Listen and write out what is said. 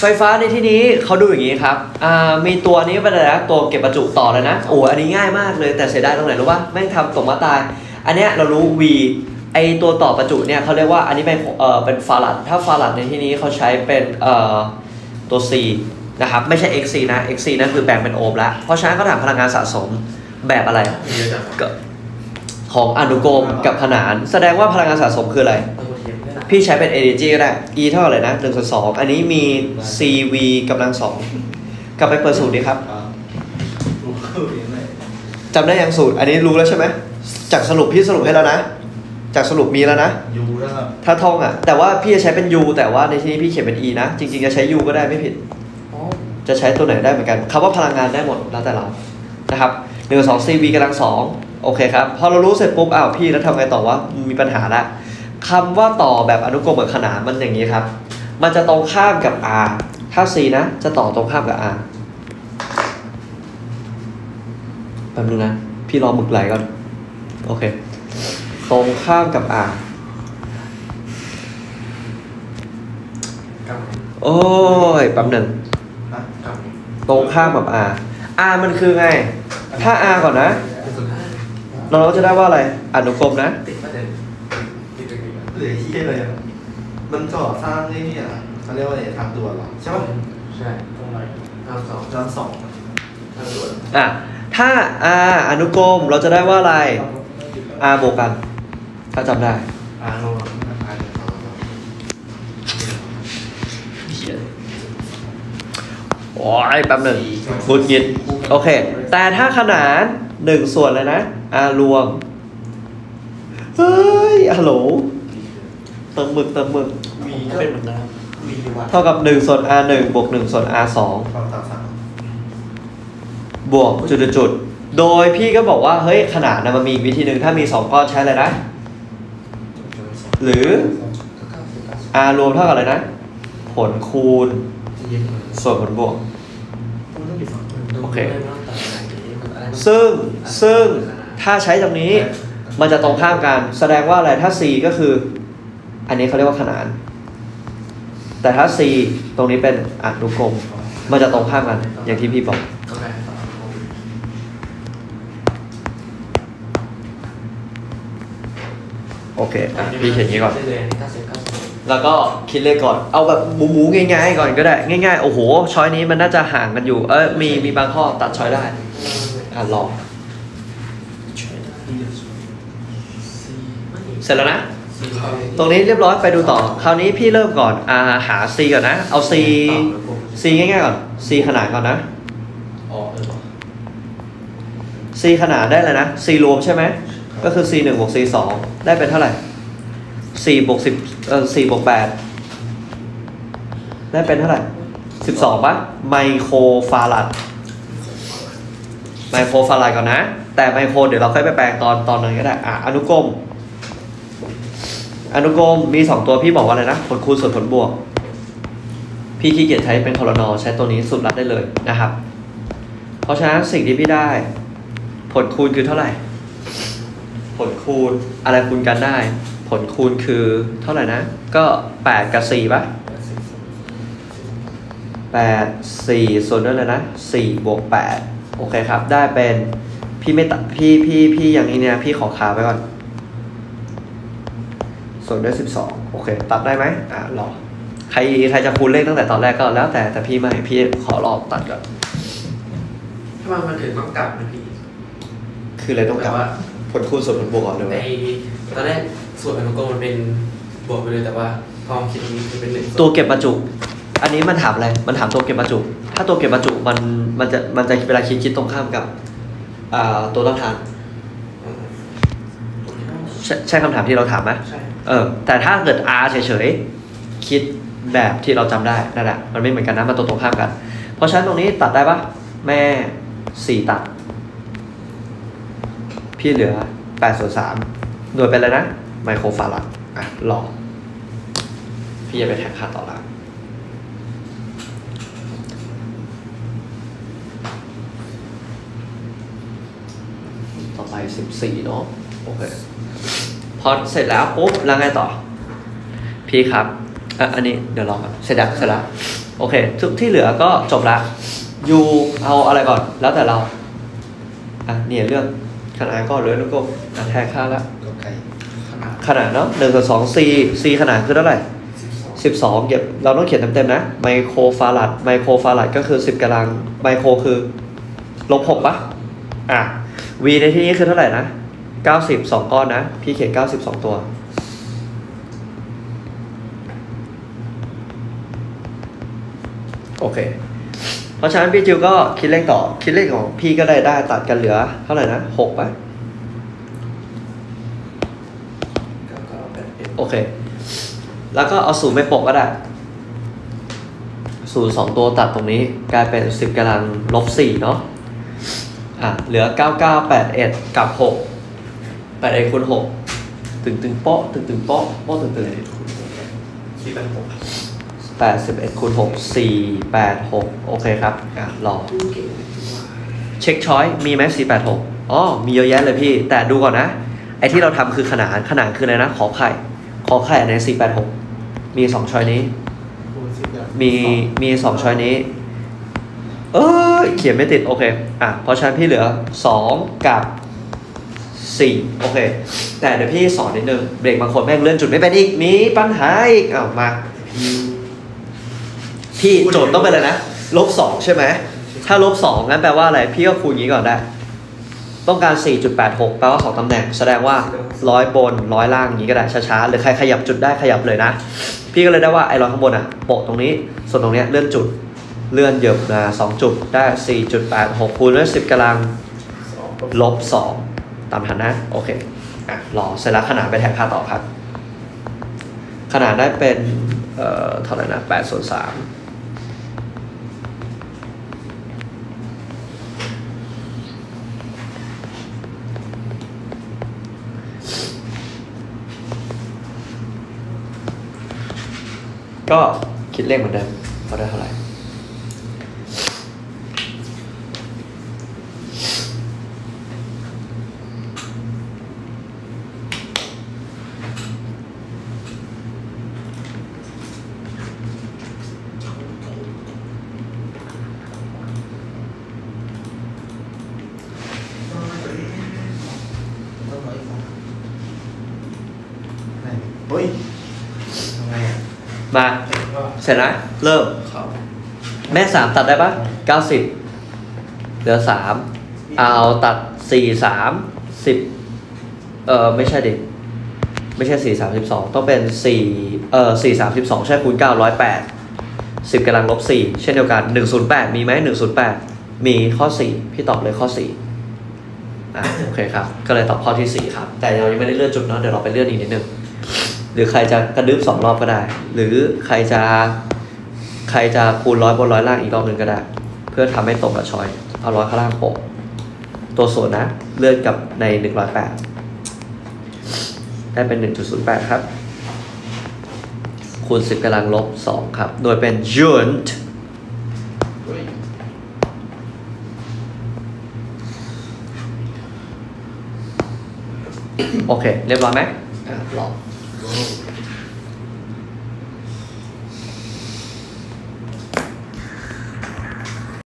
ไฟฟ้าในที่นี้เขาดูอย่างนี้ครับอ่ามีตัวนี้เป็นอะไรนะตัวเก็บประจุต่อเลยนะโอ้อันนี้ง่ายมากเลยแต่เสียดายตรงไหนรู้ป่ะแม่งทำตกมาตาย อันเนี้ยเรารู้ V ไอตัวต่อประจุเนี่ยเขาเรียกว่าอันนี้เป็นเอ่อเป็นฟารัดถ้าฟารัดในที่นี้เขาใช้เป็นเอ่อตัว C นะครับไม่ใช่ XC นะ XC นั่นคือแบ่งเป็นโอห์มแล้วเพราะฉะนั้นเขาถามพลังงานสะสมแบบอะไรเยอะจังก็ของอนุกรมกับขนาน แสดงว่าพลังงานสะสมคืออะไร พี่ใช้เป็น energy ก็ได้ e เท่ากับอะไรนะ1ส่วน2อันนี้มี cv กำลังสองกลับไปเปิดสูตรดีครับรู้คือยังไงจำได้ยังสูตร อันนี้รู้แล้วใช่ไหมจากสรุปพี่สรุปให้แล้วนะ จากสรุปมีแล้วนะยูแล้วครับถ้าท่องอะ แต่ว่าพี่จะใช้เป็น u แต่ว่าในที่นี้พี่เขียนเป็น e นะ จริง ๆ จะใช้ u ก็ได้ไม่ผิด จะใช้ตัวไหนได้เหมือนกันคำว่าพลังงานได้หมดแล้วแต่เรานะครับหนึ่งสอง cv กำลังสองโอเคครับ พอเรารู้เสร็จปุ๊บอ้าวพี่แล้วทำไงต่อวะมีปัญหาละ คำว่าต่อแบบอนุกรมกับขนานมันอย่างนี้ครับ มันจะตรงข้ามกับ r ถ้า c นะ จะต่อตรงข้ามกับ r แป๊บนึงนะ พี่รอหมึกไหลก่อน โอเค ตรงข้ามกับ r กับโอ้ยแป๊บหนึ่งนะกับตรงข้ามกับ r r มันคือไง ถ้า r ก่อนนะสุดท้ายเราจะได้ว่าอะไร อนุกรมนะ เด็นเหลือที่เลยอะมันก่อสร้างได้เนี่ยเขาเรียกว่าอะไรทางด่วนเหรอใช่ปะใช่ตรงไหนทางสองทางสองทางด่วนอะถ้า r อนุกรมเราจะได้ว่าอะไร r บวกกัน ถ้าจำได้อ่าลงมาอ่านเดี๋ยวต่อต่อโอ้ยแป๊บหนึ่งบุดหงิดโอเค แต่ถ้าขนานหนึ่งส่วนเลยนะ r รวม เฮ้ยฮัลโหล เติมหมึกเติมหมึกวีก็เป็นเหมือนกันวีวัดเท่ากับ1ส่วน r 1บวก1ส่วน r 2ความต่างสามบวกจุดๆจุดๆโดยพี่ก็บอกว่าเฮ้ยขนาดนะมันมีอีกวิธีหนึ่งถ้ามี 2 ก้อนใช้อะไรนะ หรือ r รวมเท่ากับอะไรนะ ผลคูณส่วนผลบวกโอเค ซึ่งซึ่งถ้าใช้ตรงนี้มันจะตรงข้ามกัน แสดงว่าอะไรถ้า c ก็คือ อันนี้เขาเรียกว่าขนาน แต่ถ้า c ตรงนี้เป็นอนุกรมมันจะตรงข้ามกัน อย่างที่พี่บอกโอเคอะพี่เขียนอย่างนี้ก่อน แล้วก็คิดเลขก่อน เอาแบบหมูหมูๆง่ายๆก่อนก็ได้ ง่ายๆ โอ้โห ช้อยนี้มันน่าจะห่างกันอยู่ เออมีมีบางข้อตัดช้อยได้ อะลอง เสร็จแล้วนะ ตรงนี้เรียบร้อยไปดูต่อ คราวนี้พี่เริ่มก่อนอ่าหา c ก่อนนะ เอา c c ง่ายๆก่อน c ขนาดก่อนนะอ๋อเออ c ขนาดได้เลยนะ c รวมใช่ไหม ก็คือ c 1บวก c 2ได้เป็นเท่าไหร่4บวก10เออ4บวก8ได้เป็นเท่าไหร่ 12ปะไมโครฟารัดไมโครฟารัดก่อนนะ แต่ไมโครเดี๋ยวเราค่อยไปแปลงตอนตอนนั้นก็ได้ อะอนุกรม อนุกรมมี 2 ตัวพี่บอกว่าอะไรนะ ผลคูณส่วนผลบวก พี่ขี้เกียจใช้เป็นคอรนอใช้ตัวนี้สุดรัดได้เลยนะครับ เพราะฉะนั้นสิ่งที่พี่ได้ ผลคูณคือเท่าไหร่ ผลคูณอะไรคูณกันได้ ผลคูณคือเท่าไหร่นะ ก็ 8 กับ4ปะ8 4 ส่วนด้วยเลยนะ4บวก8โอเคครับ ได้เป็นพี่ไม่ตัดพี่พี่พี่อย่างนี้เนี่ยพี่ขอขาไว้ก่อน ส่วนด้วย 12 โอเค ตัดได้ไหมอะรอใครใครจะคูณเลขตั้งแต่ตอนแรกก็แล้วแต่แต่พี่ไม่พี่ขอรอตัดก่อนทำไมมันถึงต้องกลับนะพี่คืออะไรต้องกลับแต่ว่าผลคูณส่วนผลบวกก่อนเลยในตอนแรกส่วนอนุกรมมันเป็นบวกไปเลยแต่ว่าพอมาคิดตรงนี้มันเป็นหนึ่งส่นตัวเก็บประจุ อันนี้มันถามอะไรมันถามตัวเก็บประจุ ถ้าตัวเก็บประจุมันมันจะมันจะเวลาคิดคิดตรงข้ามกับอ่าตัวต้านทานอืมใช่ใช่คำถามที่เราถามไหมใช่ เออแต่ถ้าเกิด R เฉยๆ คิดแบบที่เราจำได้นั่นแหละมันไม่เหมือนกันนะมันตัวตรงข้ามกัน เพราะฉะนั้นตรงนี้ตัดได้ปะแม่สี่ตัด พี่เหลือแปดส่วนสามหน่วยเป็นอะไรนะ ไมโครฟารัดอะลอง พี่จะไปแทงค่าต่อละต่อไปสิบสี่เนาะโอเค พอเสร็จแล้วปุ๊บแล้วไงต่อ พี่ครับอะอันนี้เดี๋ยวลองก่อนเสร็จแล้วเสร็จแล้วโอเค ทุกที่เหลือก็จบละยูเอาอะไรก่อนแล้วแต่เราอะเนี่ยเรื่องขนาดก็เหลือแล้วก็อะแทนค่าละกับไก่ขนาดขนาดเนาะหนึ่งส่วนสองซีซีขนาดคือเท่าไหร่สิบสองสิบสองเก็บเราต้องเขียนเต็มๆนะไมโครฟาราดไมโครฟาราดก็คือสิบกำลังไมโครคือลบหกปะอะวีในที่นี้คือเท่าไหร่นะ เก้าสิบสองก้อนนะ พี่เขียนเก้าสิบสองตัว โอเค เพราะฉะนั้นพี่จิวก็คิดเลขต่อ คิดเลขของพี่ก็ได้ได้ตัดกันเหลือ เท่าไหร่นะหกปะเก้าเก้าแปดเอ็ดโอเค แล้วก็เอาศูนย์ไปโปะก็ได้ศูนย์สองตัวตัดตรงนี้กลายเป็นสิบกำลังลบสี่เนาะ อะ เหลือเก้าเก้าแปดเอ็ดกับหก แปดเอ็ดคูณหกตึงตึงโป๊ะตึงตึงโป๊ะโป๊ะตึงตึงสี่แปดหกแปดสิบเอ็ดคูณหกสี่แปดหกโอเคครับอะรอเก่งเลยว่าเช็คช้อยมีไหมสี่แปดหกอ๋อมีเยอะแยะเลยพี่ แต่ดูก่อนนะ ไอ้ที่เราทำคือขนานขนานคืออะไรนะขอไข่ ขอไข่ในสี่แปดหกมีสองช้อยนี้คูณสิบอย่างมีมีสองช้อยนี้ เออเขียนไม่ติด โอเค อะเพราะฉะนั้นพี่เหลือสองกับ สี่โอเค แต่เดี๋ยวพี่สอนนิดนึงเบรกบางคนแม่งเลื่อนจุดไม่เป็นอีกมีปัญหาอีกเอ้ามา พี่โจทย์ต้องเป็นอะไรนะลบสองใช่ไหมถ้าลบสองงั้นแปลว่าอะไร พี่ก็คูณอย่างนี้ก่อนได้ ต้องการ 4.86 แปลว่าสองตำแหน่ง แสดงว่าร้อยบนร้อยล่างอย่างนี้ก็ได้ช้าๆหรือใครขยับจุดได้ขยับเลยนะ พี่ก็เลยได้ว่าไอ้ร้อยข้างบนอะโปะตรงนี้ ส่วนตรงเนี้ยเลื่อนจุดเลื่อนเหยียบมาสองจุดได้ 4.86คูณด้วย10กำลังสองลบ2 ตามทันนะ โอเคอะรอเสร็จแล้วขนาดไปแทนค่าต่อครับ ขนาดได้เป็น เอ่อเท่าไหร่นะ8ส่วน3ก็คิดเลขเหมือนเดิมเขาได้เท่าไหร่ ต้องร้อยสองไหนเฮ้ยทำไงอะ มาเสร็จนะเริ่มเขาแม่สามตัดได้ปะเก้าสิบเหลือสามเอาตัดสี่สามสิบเออไม่ใช่ดิไม่ใช่สี่สามสิบสองต้องเป็นสี่เออสี่สามสิบสองใช่คูณเก้าร้อยแปดสิบกำลังลบสี่เช่นเดียวกันหนึ่งศูนย์แปดมีไหมหนึ่งศูนย์แปดมีข้อสี่พี่ตอบเลยข้อสี่อะโอเคครับ ก็เลยตอบข้อที่สี่ครับ แต่เรายังไม่ได้เลื่อนจุดเนาะเดี๋ยวเราไปเลื่อนอีกนิดนึง หรือใครจะกระดึ๊บสองรอบก็ได้ หรือใครจะใครจะคูณร้อยบนร้อยล่างอีกรอบหนึ่งก็ได้ เพื่อทำให้ตรงกับชอย เอาร้อยข้างล่างโปะตัวส่วนนะ เลื่อนกับในหนึ่งร้อยแปดได้เป็นหนึ่งจุดศูนย์แปดครับ คูณสิบกำลังลบสองครับ โดยเป็น junt เฮ้ยโอเค เรียบร้อยไหมอะลอง Oh.